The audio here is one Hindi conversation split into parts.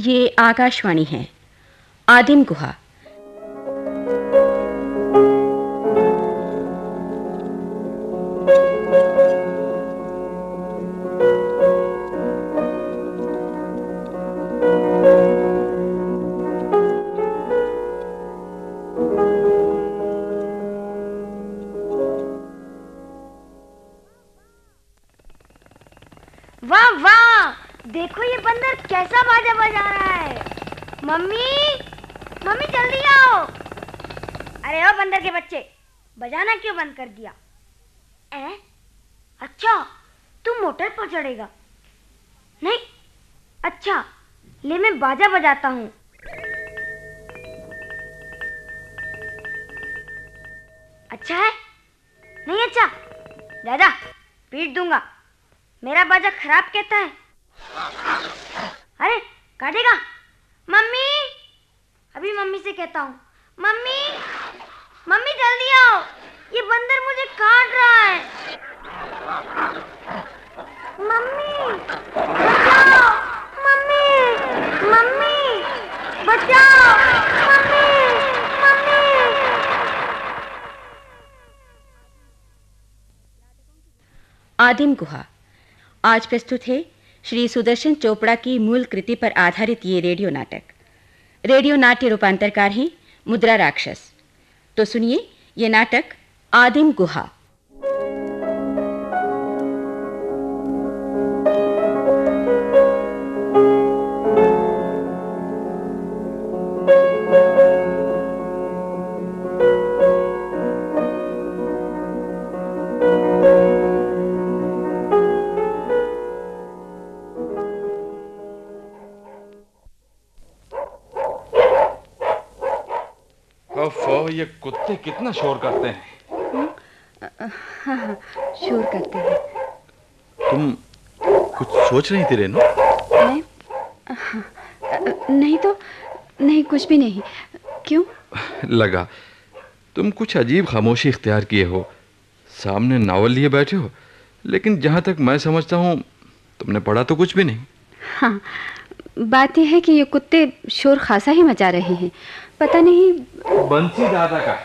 ये आकाशवाणी है। आदिम गुहा। मोटर पर चढ़ेगा। नहीं अच्छा ले मैं बाजा बजाता हूँ। अच्छा है? नहीं अच्छा। दादा, पीट दूँगा। मेरा बाजा खराब कहता है। अरे, काटेगा? मम्मी! अभी मम्मी से कहता हूँ। मम्मी! मम्मी, जल्दी आओ। ये बंदर मुझे काट रहा है। मम्मी, बचाओ, मम्मी मम्मी, बचाओ, मम्मी मम्मी। आदिम गुहा, आज प्रस्तुत है श्री सुदर्शन चोपड़ा की मूल कृति पर आधारित ये रेडियो नाटक। रेडियो नाट्य रूपांतरकार हैं मुद्रा राक्षस। तो सुनिए ये नाटक आदिम गुहा। कितना शोर करते हैं? हाँ, शोर करते हैं। तुम कुछ सोच रही थी रेनू? नहीं नहीं तो नहीं कुछ भी नहीं। क्यों? लगा तुम कुछ अजीब खामोशी इख्तियार किए हो। सामने नावल लिए बैठे हो। लेकिन जहाँ तक मैं समझता हूँ तुमने पढ़ा तो कुछ भी नहीं। हाँ बात यह है कि ये कुत्ते शोर खासा ही मचा रहे हैं। पता नहीं बंसी दादा का।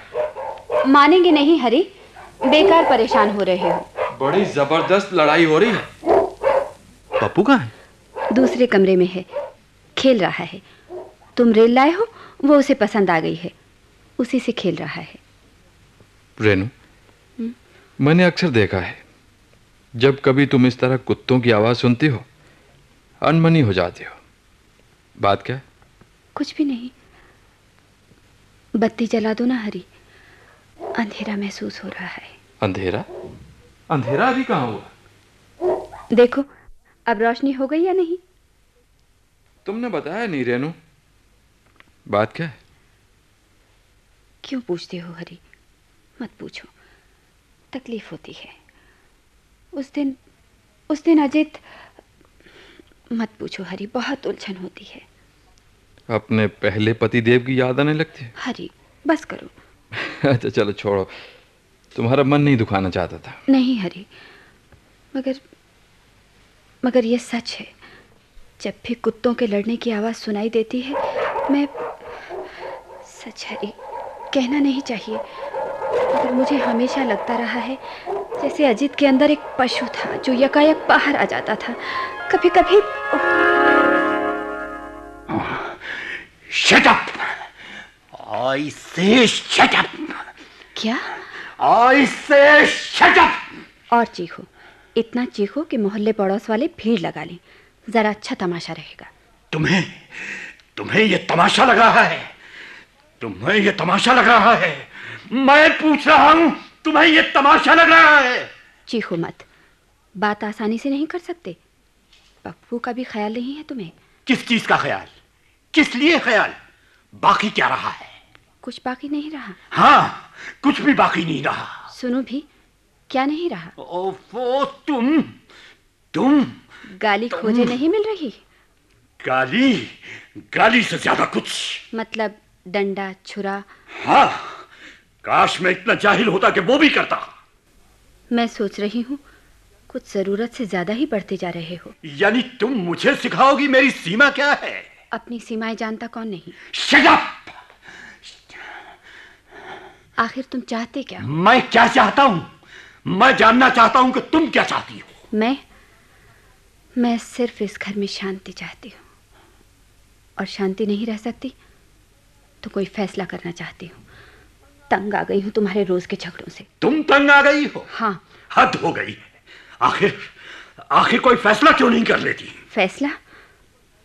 मानेंगे नहीं हरी। बेकार परेशान हो रहे हो। बड़ी ज़बरदस्त लड़ाई हो रही है। पप्पू कहाँ है? दूसरे कमरे में है। खेल रहा है। तुम रेल लाए हो वो उसे पसंद आ गई है। उसी से खेल रहा है। रेनू मैंने अक्सर देखा है। जब कभी तुम इस तरह कुत्तों की आवाज़ सुनती हो अनमनी हो जाती हो। बात क्या कुछ भी नहीं। बत्ती जला दो ना हरी। अंधेरा महसूस हो रहा है। अंधेरा? अंधेरा अभी कहाँ हुआ? देखो अब रोशनी हो गई या नहीं? तुमने बताया नहीं रेनू बात क्या है? क्यों पूछते हो हरी? मत पूछो। तकलीफ़ होती है। उस दिन उस दिन अजित मत पूछो हरी बहुत उलझन होती है। अपने पहले पति देव की याद आने लगती है। हरी बस करो। अच्छा चलो छोड़ो। तुम्हारा मन नहीं दुखाना चाहता था। नहीं हरी। मगर मगर ये सच है। जब भी कुत्तों के लड़ने की आवाज़ सुनाई देती है मैं सच हरी कहना नहीं चाहिए। मगर मुझे हमेशा लगता रहा है जैसे अजीत के अंदर एक पशु था जो यकायक बाहर आ जाता था। कभी कभी Shut up! I say shut up! क्या? I say shut up! और चीखो इतना चीखो कि मोहल्ले पड़ोस वाले भीड़ लगा लें। जरा अच्छा तमाशा रहेगा। तुम्हें तुम्हें ये तमाशा लग रहा है। तुम्हें ये तमाशा लग रहा है। मैं पूछ रहा हूँ तुम्हें ये तमाशा लग रहा है। चीखो मत। बात आसानी से नहीं कर सकते। पप्पू का भी ख्याल नहीं है तुम्हें? किस चीज़ का ख्याल? किस लिए ख्याल? बाकी क्या रहा है? कुछ बाकी नहीं रहा। हाँ कुछ भी बाकी नहीं रहा। सुनो भी क्या नहीं रहा? ओफो तुम तुम गाली तुम, खोजे नहीं मिल रही? गाली गाली से ज़्यादा कुछ। मतलब डंडा छुरा? हाँ काश मैं इतना जाहिल होता कि वो भी करता। मैं सोच रही हूँ कुछ ज़रूरत से ज़्यादा ही बढ़ते जा रहे हो। यानी तुम मुझे सिखाओगी मेरी सीमा क्या है? अपनी सीमाएँ जानता कौन नहीं? Shut up! आखिर तुम चाहते क्या? मैं क्या चाहता हूँ? मैं जानना चाहता हूँ कि तुम क्या चाहती हो। मैं मैं सिर्फ़ इस घर में शांति चाहती हूँ। और शांति नहीं रह सकती तो कोई फैसला करना चाहती हूँ। तंग आ गई हूँ तुम्हारे रोज के झगड़ों से। तुम तंग आ गई हो? हाँ। हद हो गई आखिर आखिर कोई फैसला क्यों नहीं कर लेती? फैसला?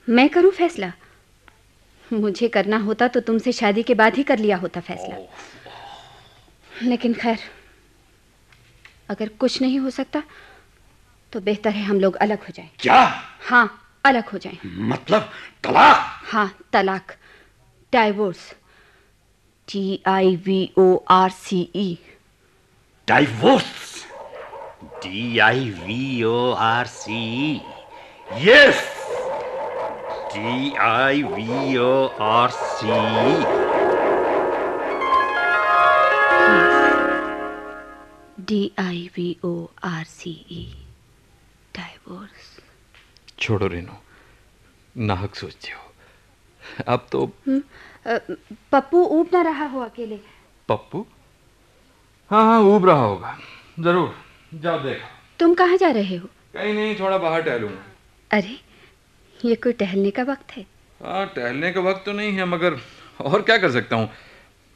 मैं करूँ फैसला? मुझे करना होता तो तुमसे शादी के बाद ही कर लिया होता फैसला। लेकिन खैर अगर कुछ नहीं हो सकता तो बेहतर है हम लोग अलग हो जाएँ। क्या? हाँ अलग हो जाएँ। मतलब तलाक? हाँ तलाक। Divorce T I V O R C E divorce D I V O R C E yes D I V O R C D I V O R C E divorce छोड़ो रेनू नाहक सोचती हो अब तो पप्पू ऊब ना रहा हो अकेले। पप्पू? हाँ हाँ ऊब रहा होगा। ज़रूर जाओ देखो। तुम कहाँ जा रहे हो? कहीं नहीं थोड़ा बाहर टहलूँगा अरे ये कोई टहलने का वक्त है? हाँ टहलने का वक्त तो नहीं है मगर और क्या कर सकता हूँ?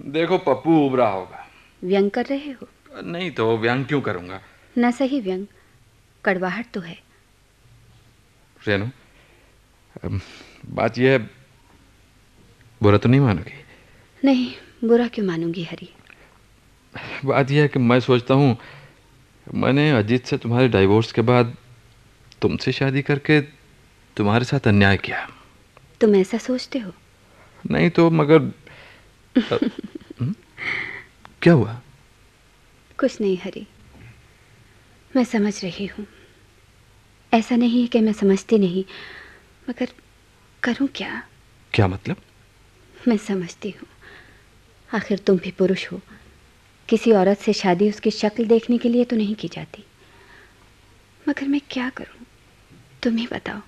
देखो पप्पू ऊब रहा होगा। व्यंग कर रहे हो? नहीं तो व्यंग क्यों करूँगा? न सही व्यंग कड़वाहट तो है। रेनू बात यह है बुरा तो नहीं मानोगी? नहीं बुरा क्यों मानूँगी हरी? बात यह है कि मैं सोचता हूँ मैंने अजीत से तुम्हारे डाइवोर्स के बाद तुमसे शादी करके तुम्हारे साथ अन्याय किया। तुम ऐसा सोचते हो? नहीं तो मगर हम्म? क्या हुआ? कुछ नहीं हरी। मैं समझ रही हूँ। ऐसा नहीं है कि मैं समझती नहीं मगर करूँ क्या? क्या मतलब? मैं समझती हूँ। आखिर तुम भी पुरुष हो। किसी औरत से शादी उसकी शक्ल देखने के लिए तो नहीं की जाती। मगर मैं क्या करूँ? तुम ही बताओ।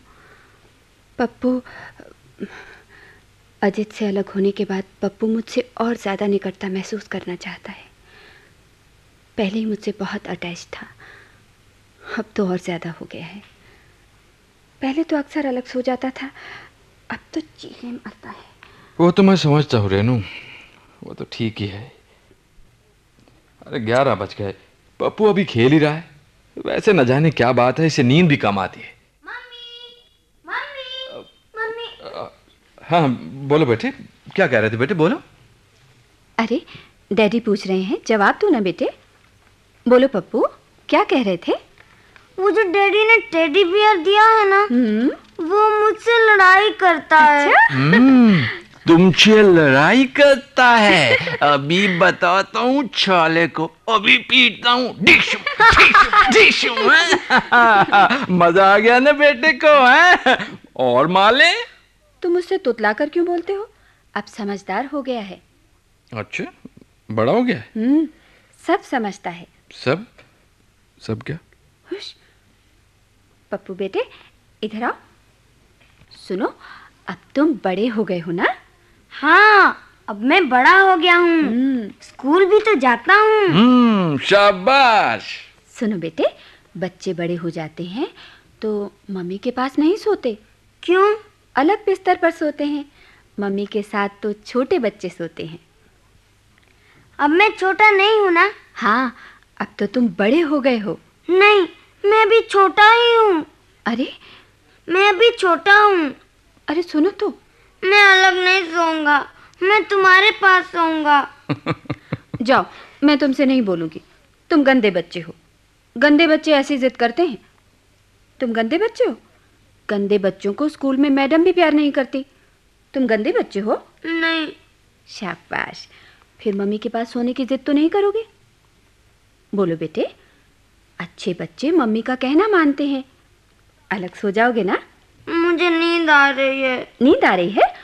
पप्पू अजित से अलग होने के बाद पप्पू मुझसे और ज़्यादा निकटता महसूस करना चाहता है। पहले ही मुझसे बहुत अटैच था। अब तो और ज़्यादा हो गया है। पहले तो अक्सर अलग सो जाता था अब तो चीखें मरता है। वो तो मैं समझता हूँ रेनू। वो तो ठीक ही है। अरे ग्यारह बज गए। पप्पू अभी खेल ही रहा है। वैसे न जाने क्या बात है इसे नींद भी कम आती है। Mummy mummy mummy. हाँ हाँ, बोलो बेटे क्या कह रहे थे बेटे बोलो। अरे डैडी पूछ रहे हैं जवाब दो ना बेटे। बोलो पप्पू क्या कह रहे थे? वो जो डैडी ने टेडी बियर दिया है ना हम्म। वो मुझसे लड़ाई करता है। हम्म, तुमसे लड़ाई करता है। अभी बताता हूँ छाले को अभी पीटता हूँ। डिशू डिशू डिशू मज़ा आ गया ना बेटे को है? और माले? तुम मुझसे तुतला कर क्यों बोलते हो? अब समझदार हो गया है। अच्छा बड़ा हो गया है? हम्म सब समझता है। सब? सब क्या? हुश। पप्पू बेटे इधर आओ। सुनो अब तुम बड़े हो गए हो ना? हाँ अब मैं बड़ा हो गया हूँ। हम्म। स्कूल भी तो जाता हूँ। हम्म शाबाश। सुनो बेटे बच्चे बड़े हो जाते हैं तो मम्मी के पास नहीं सोते। क्यों? अलग बिस्तर पर सोते हैं। मम्मी के साथ तो छोटे बच्चे सोते हैं। अब मैं छोटा नहीं हूँ ना? हाँ अब तो तुम बड़े हो गए हो। नहीं मैं अभी छोटा ही हूँ। अरे। मैं अभी छोटा हूँ। अरे सुनो तो। मैं अलग नहीं सोऊँगा मैं तुम्हारे पास सोऊँगा। जाओ मैं तुमसे नहीं बोलूँगी। तुम गंदे बच्चे हो। गंदे बच्चे ऐसी जिद करते हैं। तुम गंदे बच्चे हो। गंदे बच्चों को स्कूल में मैडम भी प्यार नहीं करती। तुम गंदे बच्चे हो। नहीं। शाबाश। फिर मम्मी के पास सोने की जिद तो नहीं करोगे? बोलो बेटे। अच्छे बच्चे मम्मी का कहना मानते हैं। अलग सो जाओगे ना? मुझे नींद आ रही है। नींद आ रही है?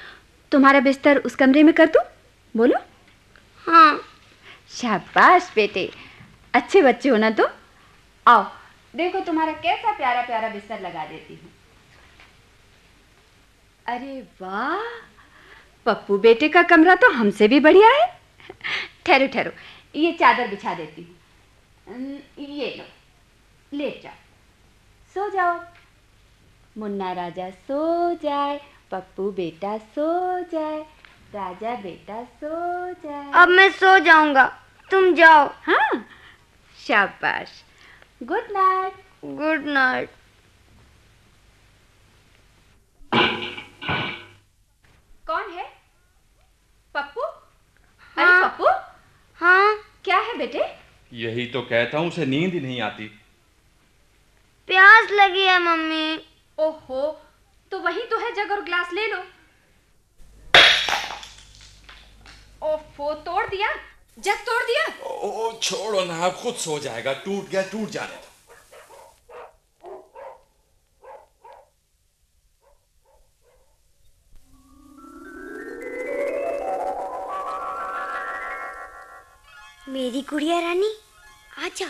तुम्हारा बिस्तर उस कमरे में कर दूँ? बोलो। हाँ। शाबाश बेटे। अच्छे बच्चे हो ना तुम? आओ देखो तुम्हारा कैसा प्यारा प्यारा बिस्तर लगा देती हूँ। अरे वाह पप्पू बेटे का कमरा तो हमसे भी बढ़िया है। ठहरो ठहरो ये चादर बिछा देती हूँ। ये लो लेट जाओ सो जाओ मुन्ना राजा सो जाए पप्पू बेटा सो जाए राजा बेटा सो जाए अब मैं सो जाऊँगा। तुम जाओ। हाँ शाबाश गुड नाइट गुड नाइट कौन है? पप्पू? हाँ। अरे पप्पू? हाँ। क्या है बेटे? यही तो कहता हूँ उसे नींद ही नहीं आती। प्यास लगी है मम्मी। ओहो तो वही तो है जग और ग्लास ले लो। ओफो तोड़ दिया। जग तोड़ दिया। ओ, ओ छोड़ो ना खुद सो जाएगा टूट गया टूट जाने दो। मेरी गुड़िया रानी आजा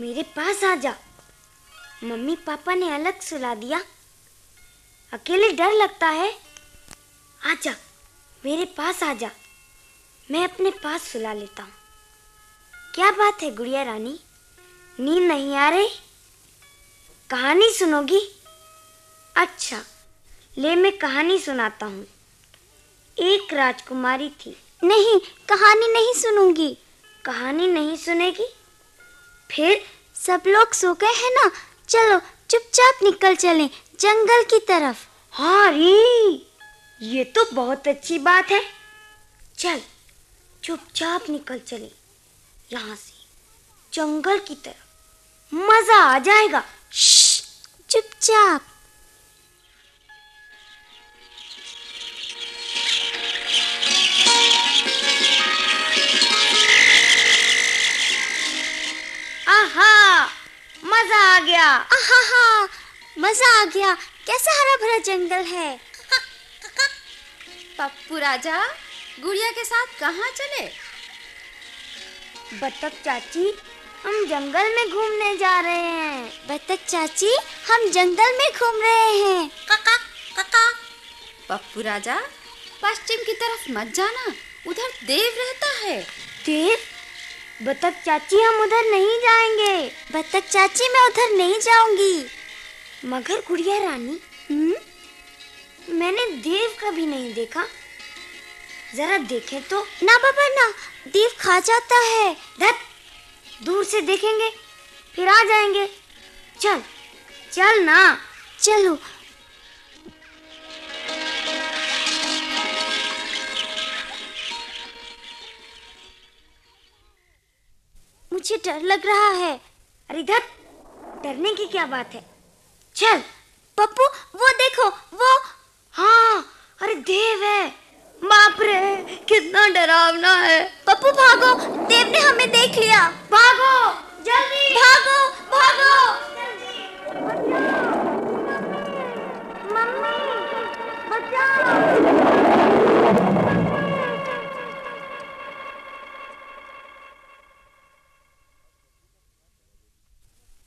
मेरे पास आजा मम्मी पापा ने अलग सुला दिया। अकेले डर लगता है। आजा मेरे पास आजा मैं अपने पास सुला लेता हूँ। क्या बात है गुड़िया रानी? नींद नहीं आ रही? कहानी सुनोगी? अच्छा ले मैं कहानी सुनाता हूँ। एक राजकुमारी थी। नहीं कहानी नहीं सुनूँगी। कहानी नहीं सुनेगी? फिर सब लोग सो गए हैं ना। चलो चुपचाप निकल चलें जंगल की तरफ़। हाँ री ये तो बहुत अच्छी बात है। चल चुपचाप निकल चले यहाँ से जंगल की तरफ़। मज़ा आ जाएगा। चुपचाप। आहा मज़ा आ गया। आहा मज़ा आ गया। कैसा हरा भरा जंगल है। पप्पू राजा गुड़िया के साथ कहाँ चले? बतख चाची हम जंगल में घूमने जा रहे हैं। बतख चाची हम जंगल में घूम रहे हैं। काका काका। पप्पू राजा पश्चिम की तरफ़ मत जाना उधर देव रहता है। देव? बतख चाची हम उधर नहीं जाएँगे। बतख चाची मैं उधर नहीं जाऊँगी। मगर गुड़िया रानी हम्म? मैंने देव कभी नहीं देखा। जरा देखे तो। ना बाबा, ना। देव खा जाता है। धत। दूर से देखेंगे, फिर आ जाएँगे। चल चल ना। चलो मुझे डर लग रहा है। अरे इधर डरने की क्या बात है? चल, पप्पू, वो देखो, वो हाँ अरे देव है। बाप रे, कितना डरावना है। पप्पू, भागो, देव ने हमें देख लिया। भागो, जल्दी। भागो भागो।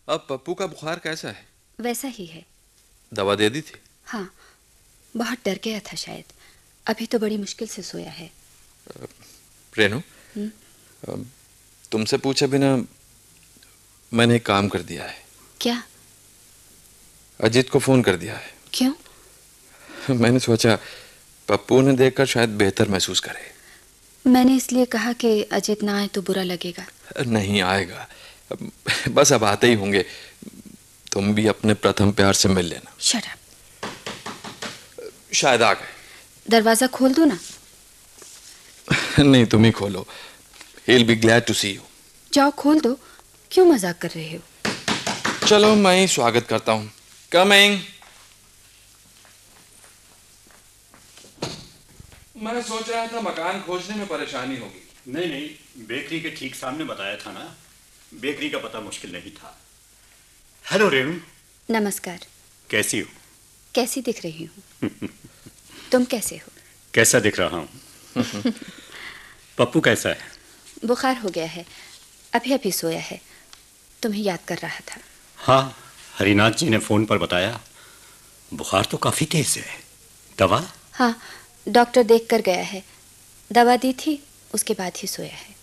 अब पप्पू का बुखार कैसा है? वैसा ही है। दवा दे दी थी? हाँ बहुत डर गया था शायद। अभी तो बड़ी मुश्किल से सोया है। रेनू? तुमसे पूछे बिना मैंने एक काम कर दिया है। क्या? अजीत को फ़ोन कर दिया है। क्यों? मैंने सोचा पप्पू उन्हें देखकर शायद बेहतर महसूस करे। मैंने इसलिए कहा कि अजीत ना आए तो बुरा लगेगा। नहीं आएगा। बस अब आते ही होंगे। तुम भी अपने प्रथम प्यार से मिल लेना। शट अप शायद आ गए। दरवाज़ा खोल दो ना। नहीं तुम ही खोलो। He'll be glad to see you जाओ खोल दो। क्यों मज़ाक कर रहे हो? चलो मैं ही स्वागत करता हूँ। कमिंग मैं सोच रहा था मकान खोजने में परेशानी होगी। नहीं नहीं बेकरी के ठीक सामने बताया था ना। बेकरी का पता मुश्किल नहीं था। हेलो रेणु। नमस्कार। कैसी हो? कैसी दिख रही हूँ? तुम कैसे हो? कैसा दिख रहा हूँ? पप्पू कैसा है? बुखार हो गया है। अभी अभी सोया है। तुम्हें याद कर रहा था। हाँ हरिनाथ जी ने फ़ोन पर बताया बुखार तो काफ़ी तेज है। दवा? हाँ डॉक्टर देख कर गया है। दवा दी थी उसके बाद ही सोया है।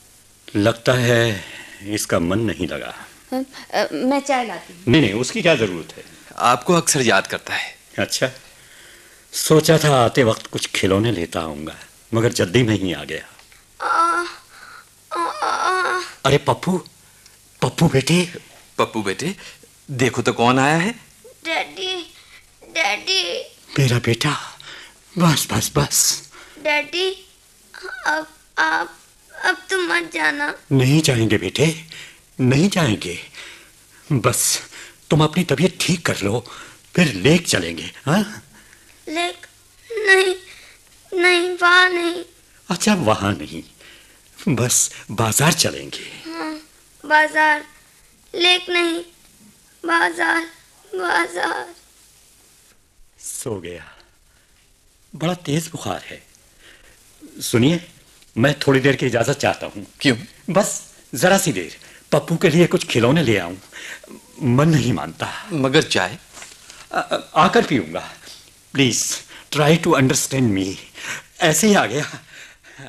लगता है इसका मन नहीं लगा। हाँ, अ, मैं चाय लाती हूँ। नहीं नहीं उसकी क्या ज़रूरत है? आपको अक्सर याद करता है। अच्छा। सोचा था आते वक्त कुछ खिलौने लेता आऊँगा मगर जल्दी में ही आ गया। अरे पप्पू पप्पू बेटे। पप्पू बेटे देखो तो कौन आया है। Daddy daddy. मेरा बेटा बस बस बस। डैडी अब आप। अब तुम मत जाना। नहीं जाएँगे बेटे नहीं जाएँगे। बस तुम अपनी तबीयत ठीक कर लो फिर लेक चलेंगे हाँ? लेक? नहीं नहीं वहाँ नहीं। अच्छा वहाँ नहीं। बस बाज़ार चलेंगे। हाँ, बाज़ार। लेक नहीं बाज़ार बाज़ार। सो गया। बड़ा तेज बुखार है। सुनिए। मैं थोड़ी देर की इजाज़त चाहता हूँ। क्यों? बस जरा सी देर। पप्पू के लिए कुछ खिलौने ले आऊँ। मन नहीं मानता। मगर चाय? आकर पीऊँगा। Please try to understand me. ऐसे ही आ गया।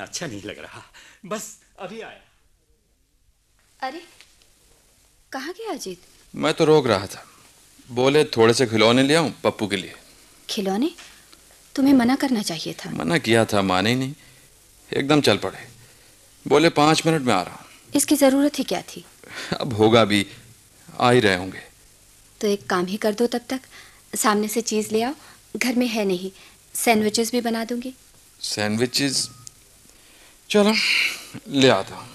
अच्छा नहीं लग रहा। बस अभी आया। अरे कहाँ गया अजीत? मैं तो रोक रहा था। बोले थोड़े से खिलौने ले आऊँ पप्पू के लिए। खिलौने? तुम्हें मना करना चाहिए था। मना किया था माने ही नहीं। एकदम चल पड़े। बोले पाँच मिनट में आ रहा हूँ। इसकी ज़रूरत ही क्या थी? अब होगा भी आ ही रहे होंगे। तो एक काम ही कर दो तब तक। सामने से चीज़ ले आओ। घर में है नहीं। सैंडविचेस भी बना दूँगी। सैंडविचेस? चलो ले आता हूँ।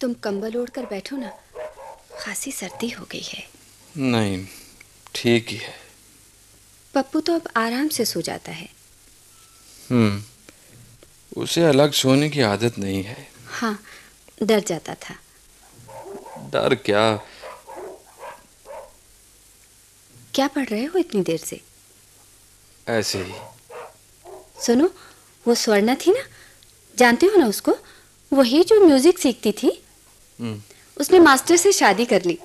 तुम कंबल ओढ़ कर बैठो ना खासी सर्दी हो गई है। नहीं ठीक ही है। पप्पू तो अब आराम से सो जाता है। हम्म उसे अलग सोने की आदत नहीं है। हाँ डर जाता था। डर क्या? क्या पढ़ रहे हो इतनी देर से? ऐसे ही। सुनो वो स्वर्णा थी ना जानते हो ना उसको? वही जो म्यूज़िक सीखती थी उसने मास्टर से शादी कर ली।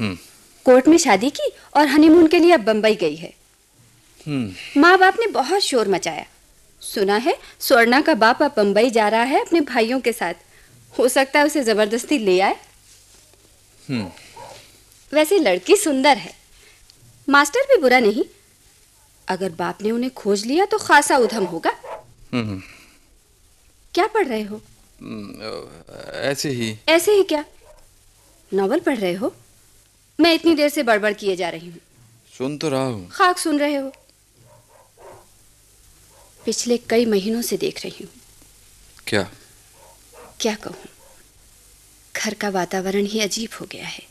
हम्म। कोर्ट में शादी की और हनीमून के लिए अब बंबई गई है। हम्म। माँ बाप ने बहुत शोर मचाया। सुना है स्वर्णा का बाप अब बम्बई जा रहा है अपने भाइयों के साथ। हो सकता है उसे ज़बरदस्ती ले आए। हम्म। वैसे लड़की सुंदर है। मास्टर भी बुरा नहीं। अगर बाप ने उन्हें खोज लिया तो खासा उधम होगा। क्या पढ़ रहे हो? ऐसे ही। ऐसे ही क्या? नॉवल पढ़ रहे हो? मैं इतनी देर से बड़बड़ किए जा रही हूँ। सुन तो रहा हूँ। खाक सुन रहे हो? पिछले कई महीनों से देख रही हूँ। क्या? क्या कहूँ? घर का वातावरण ही अजीब हो गया है।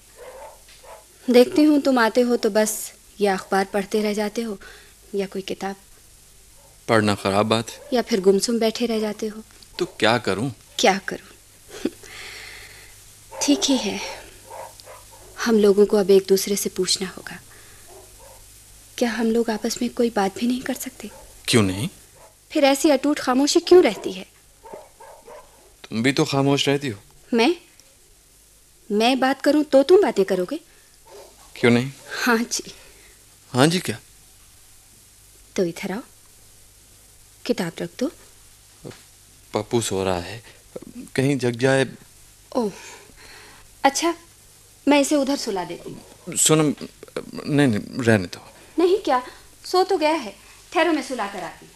देखती हूँ तुम आते हो तो बस या अखबार पढ़ते रह जाते हो या कोई किताब। पढ़ना खराब बात। या फिर गुमसुम बैठे रह जाते हो। तो क्या करूँ? क्या करूँ? ठीक ही है। हम लोगों को अब एक दूसरे से पूछना होगा। क्या हम लोग आपस में कोई बात भी नहीं कर सकते? क्यों नहीं? फिर ऐसी अटूट खामोशी क्यों रहती है? तुम भी तो खामोश रहती हो। मैं? मैं बात करूँ तो तुम बातें करोगे? क्यों नहीं? हाँ जी। हाँ जी क्या? तो इधर आओ। किताब रख दो। पप्पू सो रहा है। कहीं जग जाए। ओह अच्छा मैं इसे उधर सुला देती हूँ। सुनो नहीं नहीं रहने दो। नहीं क्या सो तो गया है ठहरो मैं सुला कर आती हूँ।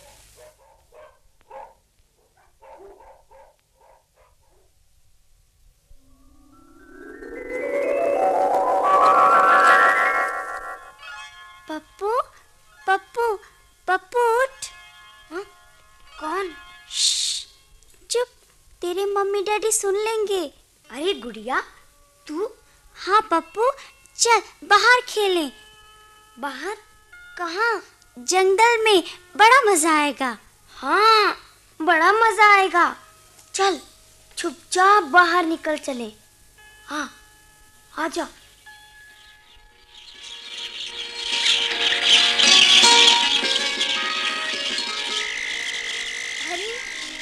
मम्मी डैडी सुन लेंगे। अरे गुड़िया, तू? हाँ पप्पू, चल, बाहर खेलें। बाहर? कहाँ? जंगल में। बड़ा मज़ा आएगा। हाँ बड़ा मज़ा आएगा। चल, चुपचाप बाहर निकल चले। हाँ आ जा।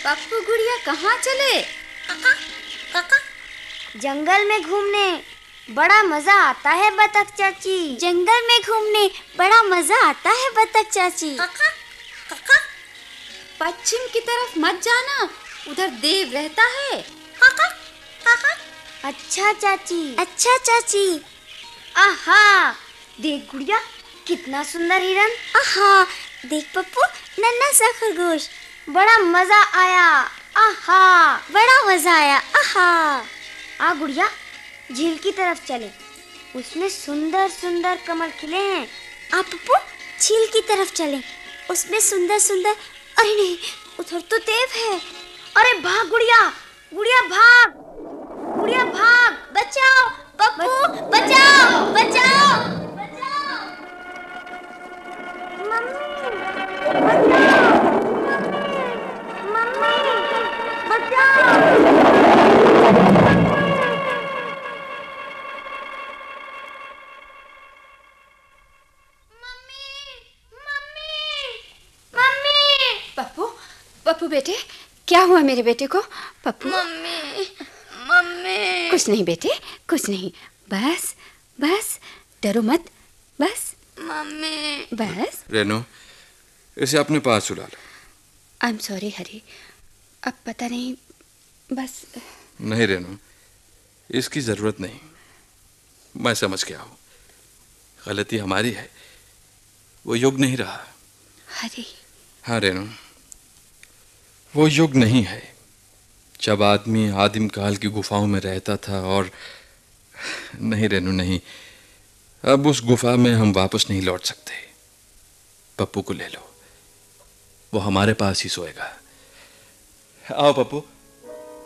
पप्पू गुड़िया कहाँ चले? जंगल में घूमने बड़ा मज़ा आता है बतख चाची। जंगल में घूमने बड़ा मज़ा आता है बतख चाची। पश्चिम की तरफ़ मत जाना, उधर देव रहता है। अच्छा चाची। अच्छा चाची। आहा, देख गुड़िया, कितना सुंदर हिरन। आहा, देख पप्पू, नन्ना सा खरगोश। बड़ा मज़ा आया। आहा, बड़ा मज़ा आया। आहा। आ गुड़िया, झील की तरफ़ चले। उसमें सुंदर सुंदर कमल खिले हैं। आप पप्पू, झील की तरफ़ चले। उसमें सुंदर सुंदर, अरे नहीं, उधर तो देव है। अरे भाग गुड़िया गुड़िया भाग। गुड़िया भाग, बचाओ। पप्पू, बचाओ बचाओ पप्पू पप्पू बेटे क्या हुआ मेरे बेटे को? पप्पू। Mummy mummy. कुछ नहीं बेटे कुछ नहीं। बस बस डरो मत। बस। मम्मी। बस। रेनो इसे अपने पास सुला लो। आई एम सॉरी हरी। अब पता नहीं बस। नहीं रेनो इसकी ज़रूरत नहीं। मैं समझ गया हूँ। गलती हमारी है। वो युग नहीं रहा। हरी हाँ रेनो वो युग नहीं है। जब आदमी आदिम काल की गुफाओं में रहता था और नहीं रेनो नहीं। अब उस गुफा में हम वापस नहीं लौट सकते। पप्पू को ले लो। वो हमारे पास ही सोएगा। आओ पप्पू।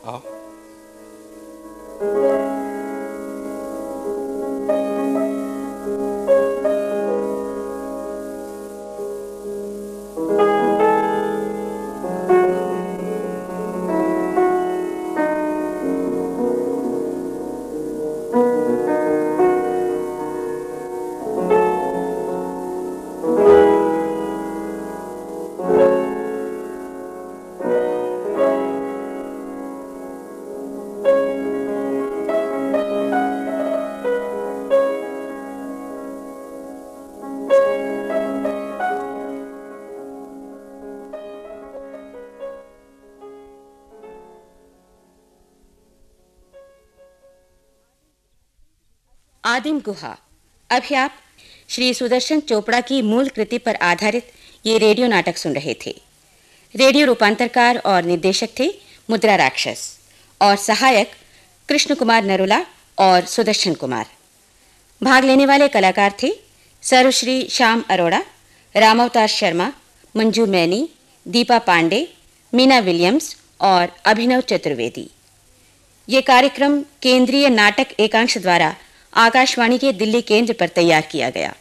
आओ आदिम गुहा। अभी आप श्री सुदर्शन चोपड़ा की मूल कृति पर आधारित ये रेडियो नाटक सुन रहे थे। रेडियो रूपांतरकार और निर्देशक थे मुद्रा राक्षस और सहायक कृष्ण कुमार नरुला और सुदर्शन कुमार। भाग लेने वाले कलाकार थे सर्वश्री श्याम अरोड़ा, रामावतार शर्मा, मंजू मैनी, दीपा पांडे, मीना विलियम्स और अभिनव चतुर्वेदी। ये कार्यक्रम केंद्रीय नाटक एकांश द्वारा आकाशवाणी के दिल्ली केंद्र पर तैयार किया गया।